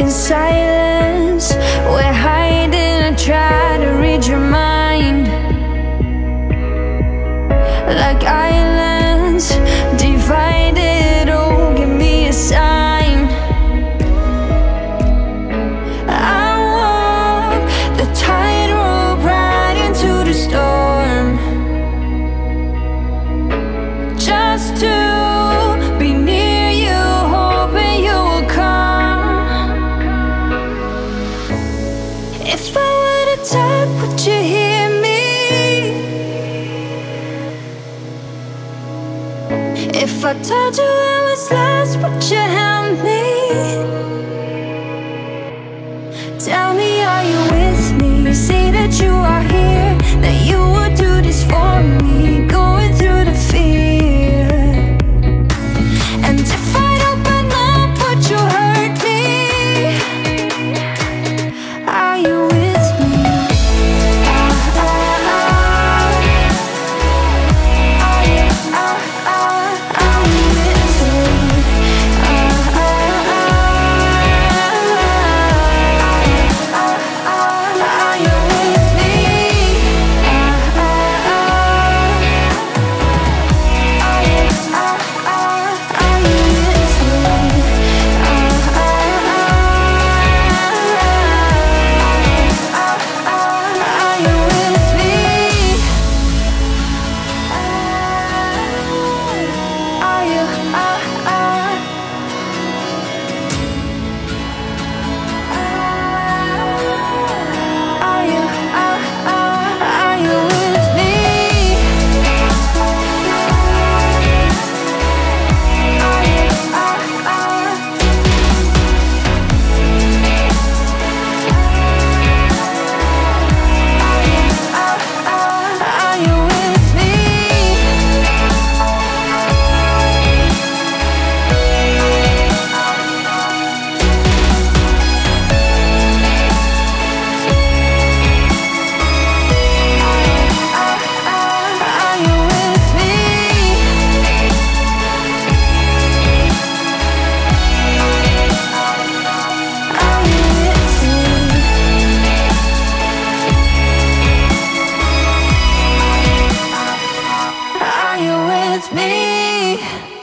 in silence. We're hiding and try to read your mind. Like islands If I told you I was lost, would you help me? Tell me, are you with me? Say that you are me.